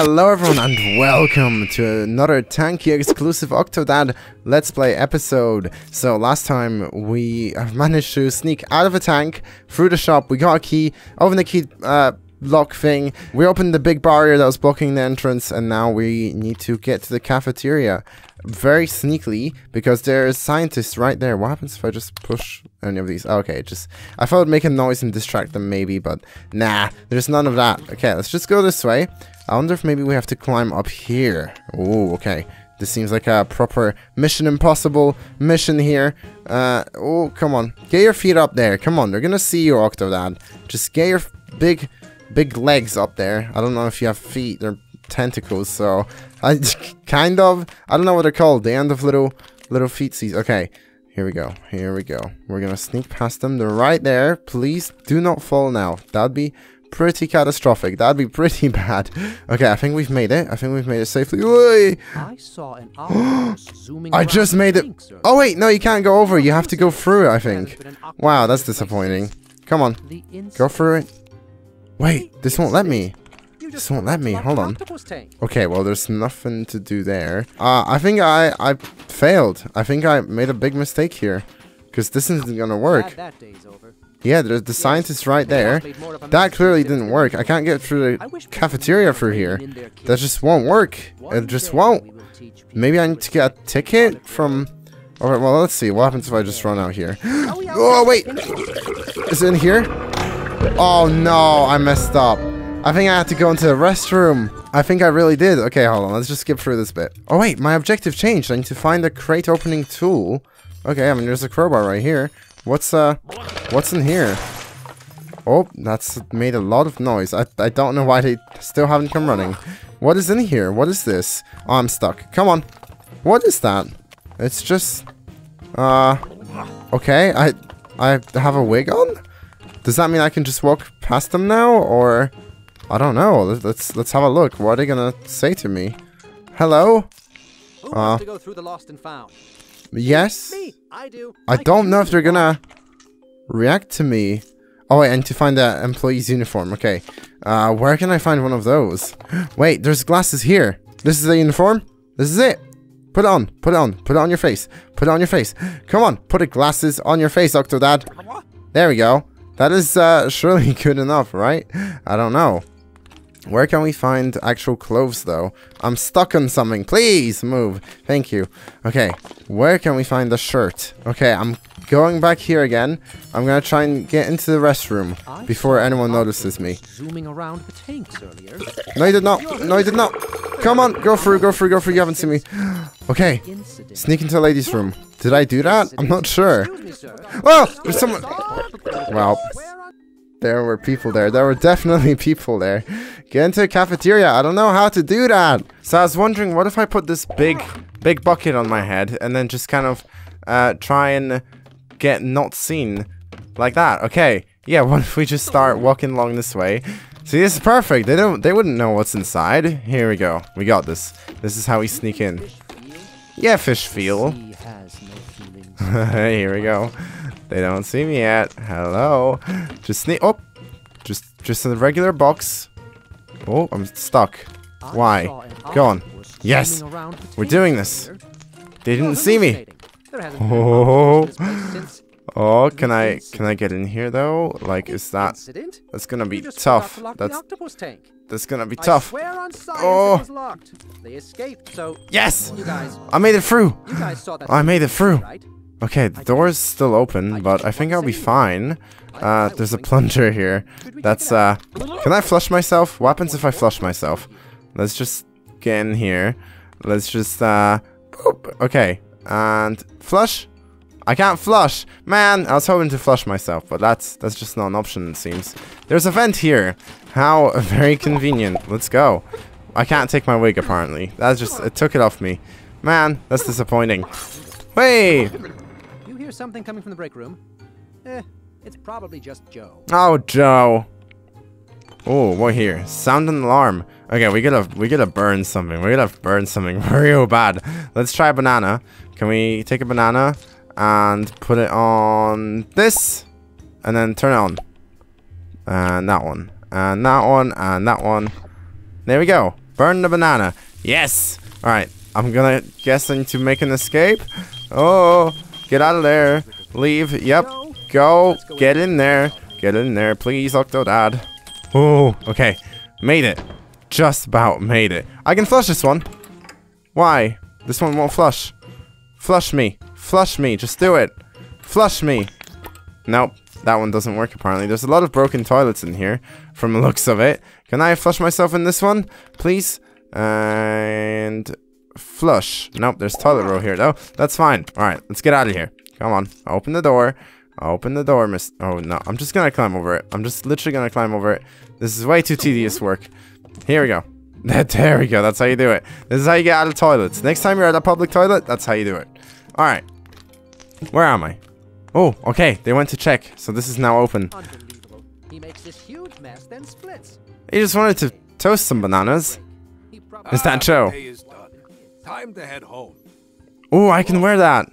Hello everyone and welcome to another Tankee exclusive Octodad Let's Play episode. So last time we have managed to sneak out of a tank, through the shop, we got a key, opened the key uh, lock thing, we opened the big barrier that was blocking the entrance and now we need to get to the cafeteria. Very sneakily, because there's scientists right there. What happens if I just push any of these? Okay, just, I thought it'd make a noise and distract them maybe, but nah, there's none of that. Okay, let's just go this way. I wonder if maybe we have to climb up here. Oh, okay. This seems like a proper Mission Impossible mission here. Uh, oh, come on. Get your feet up there. Come on, they're gonna see you, Octodad. Just get your big, big legs up there. I don't know if you have feet. They're tentacles, so I kind of I don't know what they're called. The end of little little feetsies. Okay, here we go. Here we go. We're gonna sneak past them. They're right there. Please do not fall now. That'd be pretty catastrophic. That'd be pretty bad. Okay, I think we've made it. I think we've made it safely. Oy! I saw an zooming I just made it. Oh wait, no, you can't go over. You have to go through it. I think. been an octopus Wow, that's disappointing. Come on, go through it. Wait, this won't let me. This won't let me. Hold on. Okay, well, there's nothing to do there. Uh, I think I I failed. I think I made a big mistake here, because this isn't work. That day's over. Yeah, there's the scientist right there. boss made more of a That clearly didn't work. I can't get through the cafeteria through here. That just won't work. It just won't. we will teach Maybe I need to get a ticket from... Alright, well, let's see. What happens if I just run out here? Oh, wait! Is it in here? Oh, no. I messed up. I think I had to go into the restroom. I think I really did. Okay, hold on. Let's just skip through this bit. Oh, wait. My objective changed. I need to find the crate opening tool. Okay, I mean, there's a crowbar right here. What's, uh... What's in here? Oh, that's made a lot of noise. I, I don't know why they still haven't come running. What is in here? What is this? Oh, I'm stuck. Come on. What is that? It's just... Uh... Okay, I... I have a wig on? Does that mean I can just walk past them now, or... I don't know. Let's let's, have a look. What are they gonna say to me? Hello? Who Uh, wants to go through the lost and found? Yes? Me. I do. I can don't know if they're gonna react to me. Oh wait, I need to find that employee's uniform. Okay. Uh, where can I find one of those? Wait, there's glasses here. This is the uniform? This is it. Put it on. Put it on. Put it on your face. Put it on your face. Come on. Put the glasses on your face, Octodad. There we go. That is uh, surely good enough, right? I don't know. Where can we find actual clothes, though? I'm stuck on something. Please move. Thank you. Okay, where can we find the shirt? Okay, I'm going back here again. I'm gonna try and get into the restroom before anyone notices me. Zooming around the tanks earlier. No, you did not. No, you did not. Come on, go through, go through, go through. You haven't seen me. Okay, sneak into the ladies' room. Did I do that? I'm not sure. Excuse me, sir. Oh, there's someone. Well, there were people there. There were definitely people there. Get into the cafeteria. I don't know how to do that. So I was wondering, what if I put this big, big bucket on my head and then just kind of uh, try and get not seen like that? Okay. Yeah. What if we just start walking along this way? See, this is perfect. They don't. They wouldn't know what's inside. Here we go. We got this. This is how we sneak in. Yeah, fish feel. Here we go. They don't see me yet. Hello. Just sneak. Oh, just just a regular box. Oh, I'm stuck. Why? Go on. Yes. the We're doing this. They didn't see me. hallucinating. There hasn't been an Oh. octopus in this place since Oh, can I can I get in here though? Like, is that that's gonna be You just forgot tough? the That's that's gonna be tough. swear on science Oh. it was locked. They escaped, so Yes, I made it through. you guys saw that. I made it through. Okay, the door is still open, but I think I'll be fine. Uh, there's a plunger here. That's uh, can I flush myself? What happens if I flush myself? Let's just get in here. Let's just uh, boop. Okay, and flush. I can't flush, man. I was hoping to flush myself, but that's that's just not an option. It seems. There's a vent here. How very convenient. Let's go. I can't take my wig apparently. That's just it took it off me. Man, that's disappointing. Wait. Hear something coming from the break room? Eh, it's probably just Joe. Oh, Joe. Oh, what here? Sound an alarm. Okay, we gotta we gotta burn something. We gotta burn something real bad. Let's try a banana. Can we take a banana and put it on this, and then turn it on, and that one, and that one, and that one. There we go. Burn the banana. Yes. All right. I'm gonna guessing to make an escape. Oh, get out of there. Leave. Yep. Go. Get in there. Get in there, please, Octodad. Oh, okay. Made it. Just about made it. I can flush this one. Why? This one won't flush. Flush me. Flush me. Just do it. Flush me. Nope. That one doesn't work apparently. There's a lot of broken toilets in here from the looks of it. Can I flush myself in this one? Please? And flush. Nope, there's toilet roll here though. That's fine. Alright, let's get out of here. Come on. Open the door. Open the door, miss. Oh no, I'm just gonna climb over it. I'm just literally gonna climb over it. This is way too tedious work. Here we go. there we go. That's how you do it. This is how you get out of toilets. Next time you're at a public toilet, that's how you do it. Alright. Where am I? Oh, okay. They went to check. So this is now open. He makes this huge mess, then splits. He just wanted to toast some bananas. Is that Joe? Day is done. Time to head home. Oh, I can wear that.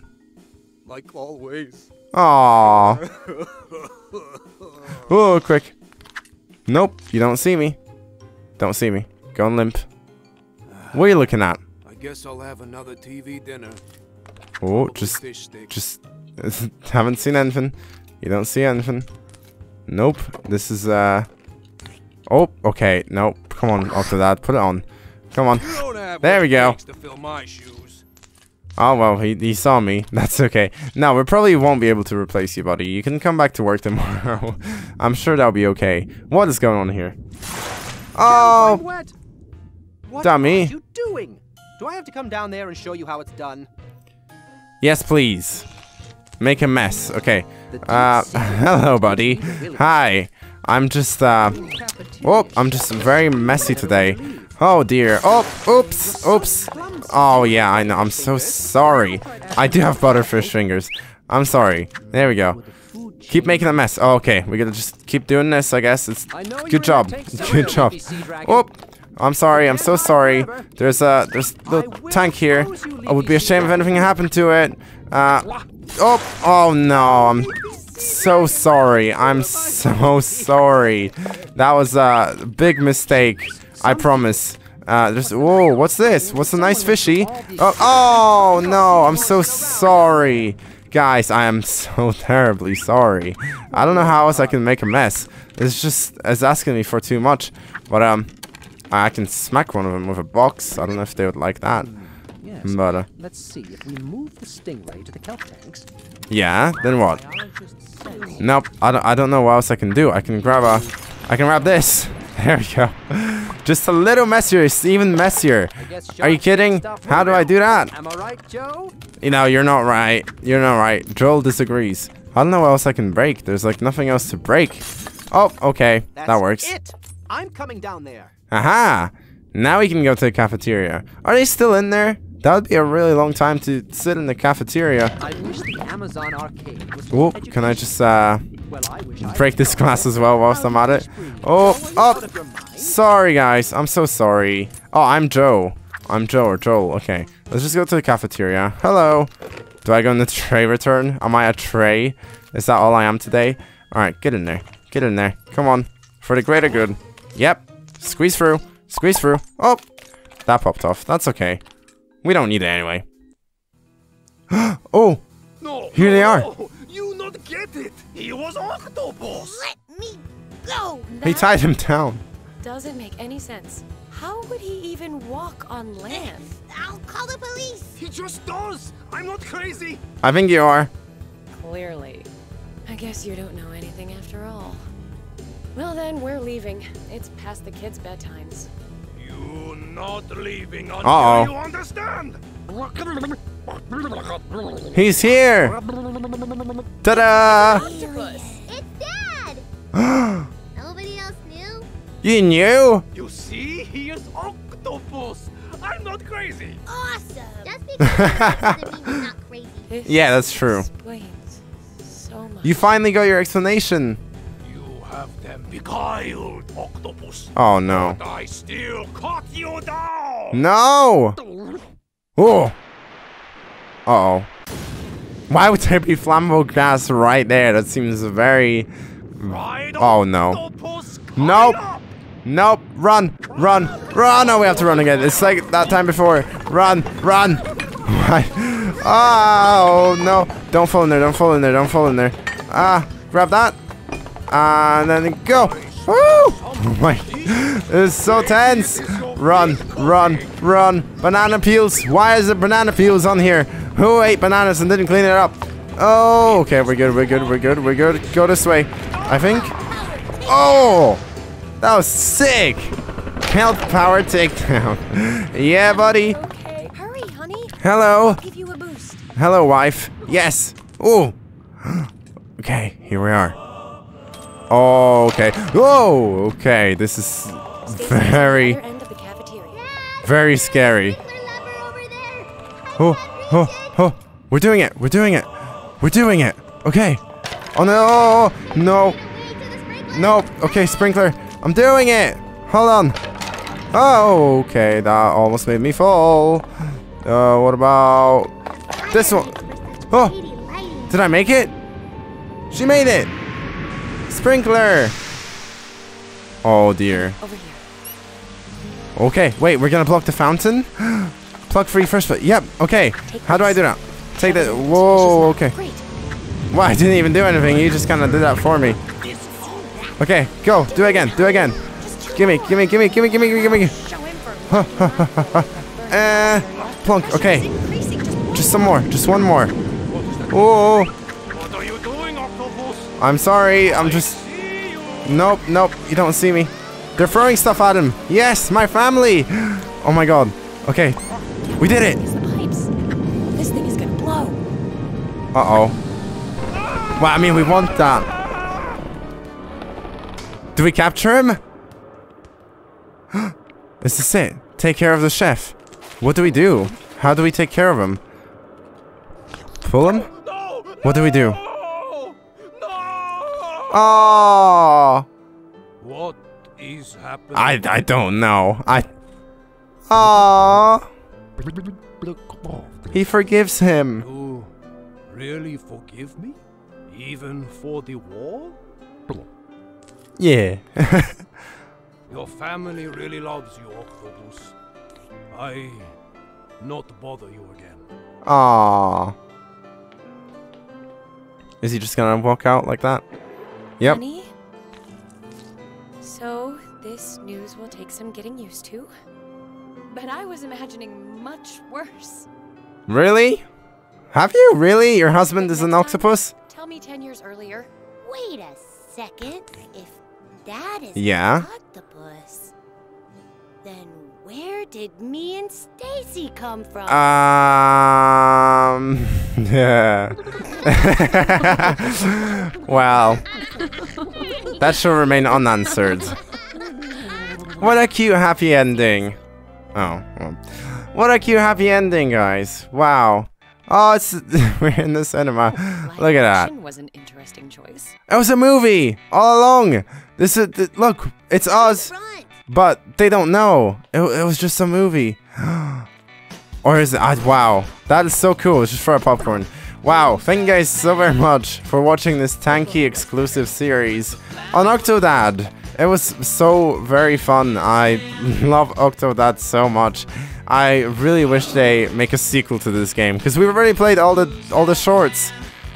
Like always. Aww. oh, quick. Nope, you don't see me. Don't see me. Going limp. What are you looking at? I guess I'll have another TV dinner. Oh, just, just haven't seen anything. You don't see anything. Nope. This is uh. Oh, okay. Nope. Come on, after that, put it on. Come on. You don't have There we go. To fill my shoes. Oh well, he, he saw me. That's okay. No, we probably won't be able to replace you, buddy. You can come back to work tomorrow. I'm sure that'll be okay. What is going on here? I'm Oh, wet. What dummy. What are you doing? Do I have to come down there and show you how it's done? yes, please. Make a mess. Okay. Uh, hello, buddy. Hi. I'm just uh. Oh, I'm just very messy today. Oh dear. Oh, oops, oops. Oh yeah, I know. I'm so sorry. I do have butterfish fingers. I'm sorry. There we go. Keep making a mess. Oh, okay, we gotta just keep doing this. I guess it's I know you're good job. gonna take some Good job. the sea dragon. Oh, I'm sorry. I'm so sorry. There's a there's a little tank here. I would be ashamed if anything happened to it. Uh. Oh. Oh no. I'm so sorry. I'm so sorry. That was a big mistake. I promise. Uh, there's whoa. What's this? What's a nice fishy? Oh, oh no. I'm so sorry. Guys, I am so terribly sorry. I don't know how else I can make a mess. It's just it's asking me for too much. But um, I can smack one of them with a box. I don't know if they would like that. Yes. But uh, Let's see if we move the stingray to the kelp tanks. yeah. Then what? Nope. I don't. I don't know what else I can do. I can grab a. I can grab this. There we go. Just a little messier. It's even messier. Are you kidding? How do I do that? Am I right, Joe? You know, you're not right. You're not right. Joel disagrees. I don't know what else I can break. There's like nothing else to break. Oh, okay. That's that works. It. I'm coming down there. Aha! Now we can go to the cafeteria. Are they still in there? That would be a really long time to sit in the cafeteria. I wish the Amazon arcade was Oh, can I just uh Break this glass as well whilst I'm at it? Oh, mind? Sorry, guys. I'm so sorry. Oh, I'm Joe. I'm Joe or Joel. Okay. Let's just go to the cafeteria. Hello. Do I go in the tray return? Am I a tray? Is that all I am today? Alright, get in there. Get in there. Come on. For the greater good. Yep. Squeeze through. Squeeze through. Oh! That popped off. That's okay. We don't need it anyway. oh! Here they are. No, You not get it. He was octopus. Let me go! He tied him down. Doesn't make any sense. How would he even walk on land? I'll call the police! He just does. I'm not crazy. I think you are. Clearly. I guess you don't know anything after all. Well then, we're leaving. It's past the kids' bedtimes. You not leaving until Uh-oh. you understand. He's here! Ta-da! It's Dad! Nobody else knew? You knew? You see, he is octopus. I'm not crazy. Awesome! Just because doesn't mean he's not crazy. This Yeah, that's true. Explains so much. You finally got your explanation. You have them beguiled, octopus. Oh no. But I still cut you down. No! Oh! Uh oh. Why would there be flammable gas right there? That seems very. Oh, no. Nope. Nope. Run. Run. Run. Oh, we have to run again. It's like that time before. Run. Run. Oh, no. Don't fall in there. Don't fall in there. Don't fall in there. Ah. Grab that. And then go. Woo! Oh my. It's so tense. Run. Run. Run. Banana peels. Why is the banana peels on here? Who ate bananas and didn't clean it up? Oh, okay. We're good. We're good. We're good. We're good. Go this way. I think. Oh! That was sick! Health power takedown. yeah, buddy. Okay. Hurry, honey. Hello. Give you a boost. Hello, wife. Yes. Ooh. okay, here we are. Oh, okay. Whoa, okay. This is very, at the other end of the cafeteria. very scary. Over there. Oh, oh, oh. We're doing it. We're doing it. We're doing it. Okay. Oh, no. No. Way to the sprinkler. Nope. Okay, sprinkler. I'm doing it. Hold on. Oh, okay. That almost made me fall. Uh, what about this one? Oh, did I make it? She made it. Sprinkler. Oh dear. Okay, wait. We're gonna block the fountain. Plug free first, but yep. Okay. How do I do that? Take that. Whoa. Okay. Wow, I didn't even do anything. You just kind of did that for me. Okay, go. Do it again. Do it again. Gimme, gimme, gimme, gimme, gimme, gimme, gimme. Uh, plunk. Okay. Just some more. Just one more. Oh? I'm sorry. I'm just. Nope, nope. You don't see me. They're throwing stuff at him. Yes, my family. Oh my god. Okay, we did it. use the pipes. This thing is gonna blow. Uh oh. Well, I mean, we want that. Do we capture him? this is it. Take care of the chef. What do we do? How do we take care of him? Pull him? What do we do? No. No. Oh, What is happening? I, I don't know. I. Oh, he forgives him. You really forgive me? Even for the war? Yeah. Your family really loves you, Octopus. I not bother you again. Ah. Is he just gonna walk out like that? Yep. Honey? So, this news will take some getting used to. But I was imagining much worse. Really? Have you really? Your husband is an Next time, octopus? Tell me 10 years earlier. Wait a second. If that is Yeah? an octopus, then where did me and Stacy come from? Um. Yeah. well, that should remain unanswered. What a cute happy ending. Oh. Well. What a cute happy ending, guys. Wow. Oh, it's we're in the cinema. Live Look at that. was an interesting choice. It was a movie all along. This is th- look. It's us. But they don't know. It, it was just a movie. or is it? Uh, wow. That is so cool. It's just for a popcorn. Wow. Thank you guys so very much for watching this Tankee exclusive series on Octodad. It was so very fun. I love Octodad so much. I really wish they make a sequel to this game because we've already played all the all the shorts.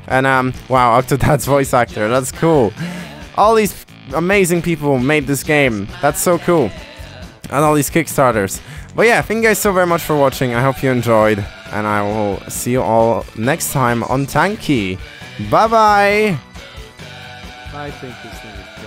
And um, wow, Octodad's voice actor. That's cool. All these amazing people made this game. That's so cool. And all these Kickstarters. But yeah, thank you guys so very much for watching. I hope you enjoyed. And I will see you all next time on Tankee. Bye bye. I think this thing.